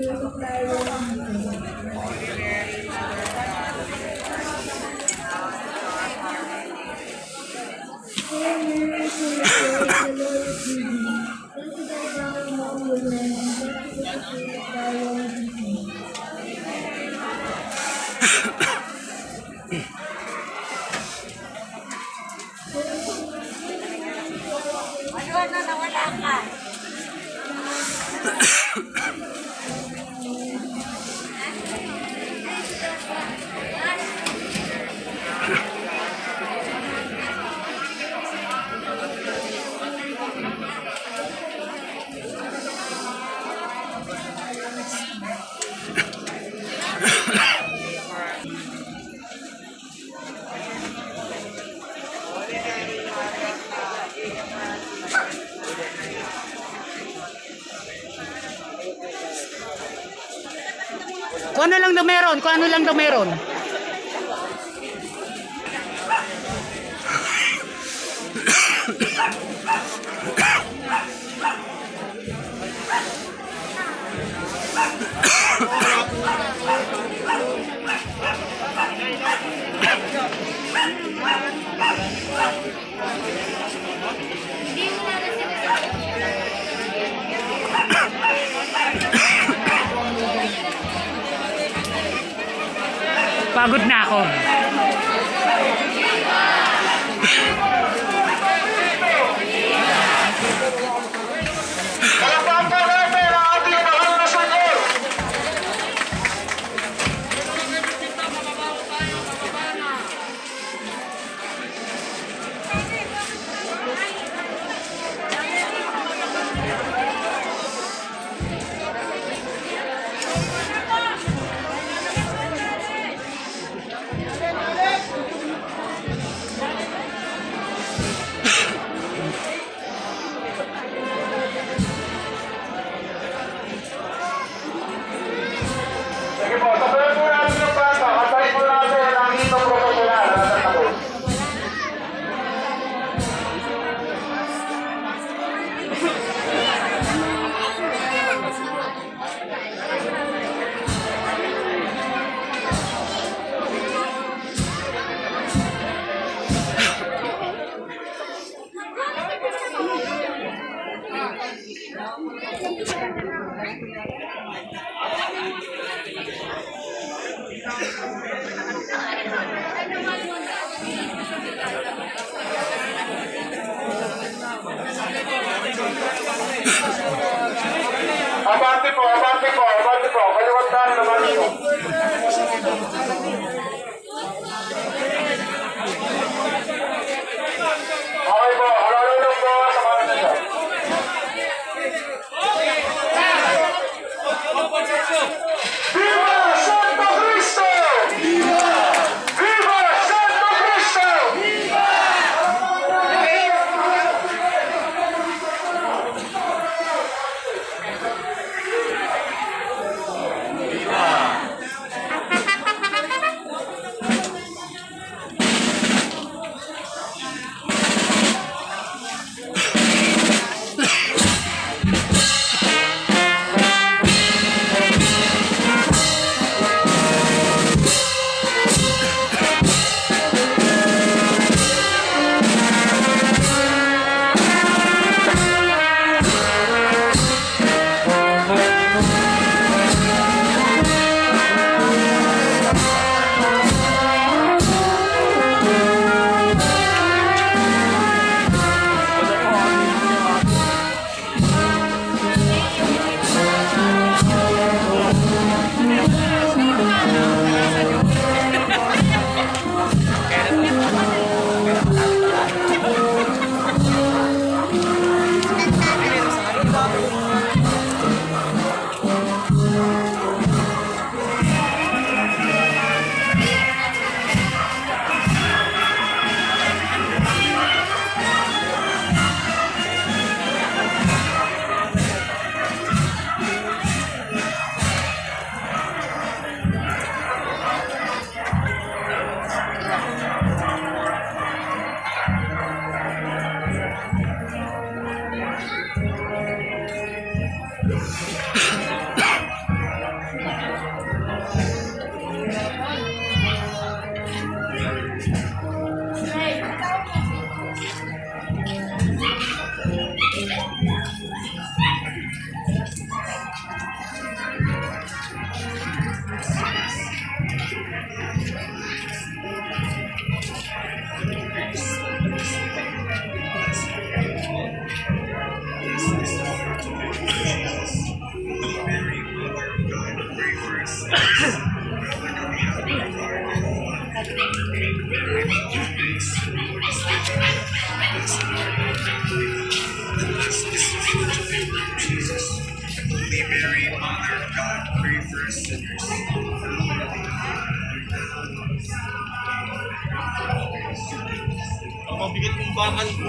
Nawala ka. Kung ano lang daw meron, kung ano lang daw meron. Pagod na ako. Aparte, aparte, aparte, aparte, aparte, aparte, aparte, mabigat ng bakal ko.